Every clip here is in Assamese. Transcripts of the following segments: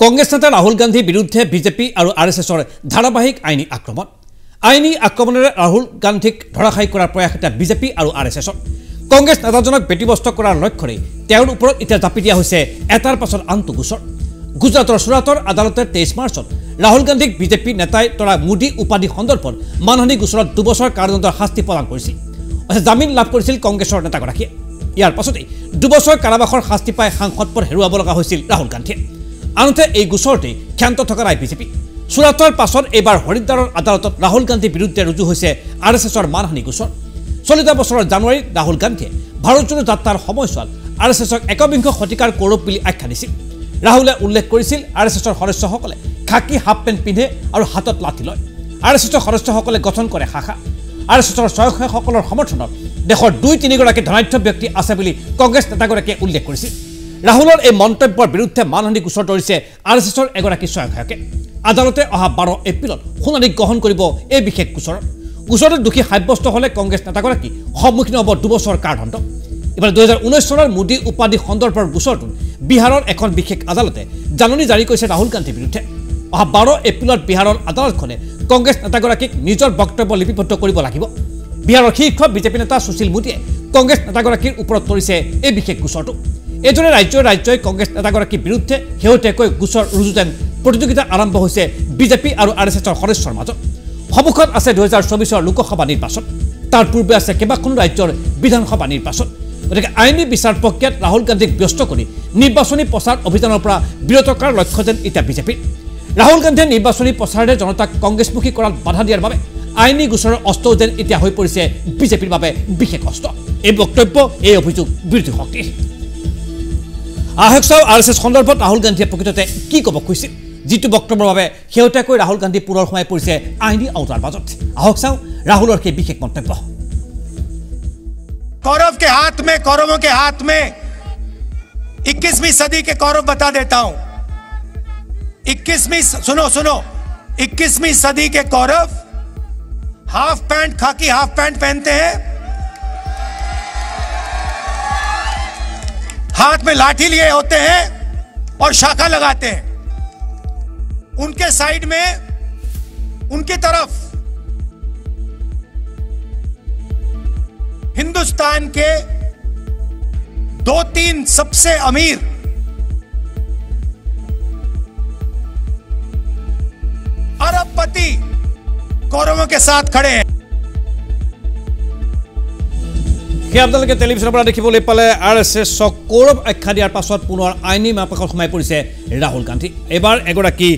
কংগ্ৰেছ নেতা ৰাহুল গান্ধীৰ বিৰুদ্ধে বিজেপি আৰু আৰ এছ এছৰ ধাৰাবাহিক আইনী আক্ৰমণ। আইনী আক্ৰমণেৰে ৰাহুল গান্ধীক ধৰাশায়ী কৰাৰ প্ৰয়াস এতিয়া বিজেপি আৰু আৰ এছ এছৰ কংগ্ৰেছ নেতাজনক ব্যতিব্যস্ত কৰাৰ লক্ষ্যৰে তেওঁৰ ওপৰত এতিয়া জাপি দিয়া হৈছে এটাৰ পাছত আনটো গোচৰ। গুজৰাটৰ চুৰাটৰ আদালতে তেইছ মাৰ্চত ৰাহুল গান্ধীক বিজেপি নেতাই তৰা মোদী উপাধি সন্দৰ্ভত মানহানি গোচৰত দুবছৰ কাৰাদণ্ডৰ শাস্তি প্ৰদান কৰিছিল। জামিন লাভ কৰিছিল কংগ্ৰেছৰ নেতাগৰাকীয়ে। ইয়াৰ পাছতেই দুবছৰ কাৰাবাসৰ শাস্তি পাই সাংসদ পদ হেৰুৱাব লগা হৈছিল ৰাহুল গান্ধীয়ে। আনহাতে এই গোচৰতেই ক্ষান্ত থকা নাই বিজেপি চুৰাটৰ পাছত এইবাৰ হৰিদ্বাৰৰ আদালতত ৰাহুল গান্ধীৰ বিৰুদ্ধে ৰুজু হৈছে আৰ এছ এছৰ মানহানি গোচৰ। চলিত বছৰৰ জানুৱাৰীত ৰাহুল গান্ধীয়ে ভাৰত জোৰো যাত্ৰাৰ সময়ছোৱাত আৰ এছ এছক একবিংশ শতিকাৰ কৌৰৱ বুলি আখ্যা দিছিল। ৰাহুলে উল্লেখ কৰিছিল আৰ এছ এছৰ সদস্যসকলে খাকী হাফ পেণ্ট পিন্ধে আৰু হাতত লাঠি লয়। আৰ এছ এছৰ সদস্যসকলে গঠন কৰে শাখা। আৰ এছ এছৰ স্বয়ংসেৱকসকলৰ সমৰ্থনত দেশৰ দুই তিনিগৰাকী ধনাঢ্য ব্যক্তি আছে বুলি কংগ্ৰেছ নেতাগৰাকীয়ে উল্লেখ কৰিছিল। ৰাহুলৰ এই মন্তব্যৰ বিৰুদ্ধে মানহানি গোচৰ ধৰিছে আৰ এছ এছৰ এগৰাকী স্বয়ংসেৱকে আদালতে অহা বাৰ এপ্ৰিলত শুনানি গ্ৰহণ কৰিব এই বিশেষ গোচৰত গোচৰটোত দোষী সাব্যস্ত হ'লে কংগ্ৰেছ নেতাগৰাকী সন্মুখীন হ'ব দুবছৰ কাৰাদণ্ড। ইফালে দুহেজাৰ ঊনৈছ চনৰ মোদী উপাধি সন্দৰ্ভৰ গোচৰটোত বিহাৰৰ এখন বিশেষ আদালতে জাননী জাৰি কৰিছে ৰাহুল গান্ধীৰ বিৰুদ্ধে। অহা বাৰ এপ্ৰিলত বিহাৰৰ আদালতখনে কংগ্ৰেছ নেতাগৰাকীক নিজৰ বক্তব্য লিপিবদ্ধ কৰিব লাগিব। বিহাৰৰ শীৰ্ষ বিজেপি নেতা সুশীল মোদীয়ে কংগ্ৰেছ নেতাগৰাকীৰ ওপৰত তৰিছে এই বিশেষ গোচৰটো। এইদৰে ৰাজ্যই ৰাজ্যই কংগ্ৰেছ নেতাগৰাকীৰ বিৰুদ্ধে শেহতীয়াকৈ গোচৰ ৰুজুতেন। প্ৰতিযোগিতা আৰম্ভ হৈছে বিজেপি আৰু আৰ এছ এছৰ সদস্যৰ মাজত। সন্মুখত আছে দুহেজাৰ চৌবিছৰ লোকসভা নিৰ্বাচন। তাৰ পূৰ্বে আছে কেইবাখনো ৰাজ্যৰ বিধানসভা নিৰ্বাচন। গতিকে আইনী বিচাৰ প্ৰক্ৰিয়াত ৰাহুল গান্ধীক ব্যস্ত কৰি নিৰ্বাচনী প্ৰচাৰ অভিযানৰ পৰা বিৰত কৰাৰ লক্ষ্য যেন এতিয়া বিজেপিৰ। ৰাহুল গান্ধীয়ে নিৰ্বাচনী প্ৰচাৰেৰে জনতাক কংগ্ৰেছমুখী কৰাত বাধা দিয়াৰ বাবে আইনী গোচৰৰ অস্ত্ৰও যেন এতিয়া হৈ পৰিছে বিজেপিৰ বাবে বিশেষ অস্ত্ৰ। এই বক্তব্য এই অভিযোগ বিৰোধী শক্তিৰ। আহক চাওঁ আৰ এছ এছ সন্দৰ্ভত ৰাহুল গান্ধীয়ে প্ৰকৃততে কি ক'ব খুজিছিল যিটো বক্তব্যৰ বাবে শেহতীয়াকৈ ৰাহুল গান্ধী পুনৰ সোমাই পৰিছে আইনী আওতাৰ মাজত আহক চাওঁ ৰাহুলৰ সেই বিশেষ মন্তব্য कौरव के हाथ में कौरवों के हाथ में 21वीं सदी के कौरव बता देता हूं 21वीं सुनो सुनो 21वीं सदी के कौरव हाफ पैंट खाकी हाफ पैंट पहनते हैं हाथ में लाठी लिए होते हैं और शाखा लगाते हैं। उनके साइड में, उनकी तरफ़ हिंदुस्तान के दो तीन सबसे अमीर अरबपति कौरवों के साथ खड़े हैं। সেই আপোনালোকে টেলিভিশ্যনৰ পৰা দেখিবলৈ পালে আৰ এছ এছক কৌৰৱ আখ্যা দিয়াৰ পাছত পুনৰ আইনী মাপকাষত সোমাই পৰিছে ৰাহুল গান্ধী। এইবাৰ এগৰাকী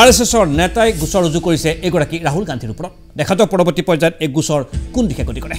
আৰ এছ এছৰ নেতাই গোচৰ ৰুজু কৰিছে এগৰাকী ৰাহুল গান্ধীৰ ওপৰত। দেখা যাওক পৰৱৰ্তী পৰ্যায়ত এই গোচৰ কোন দিশে গতি কৰে।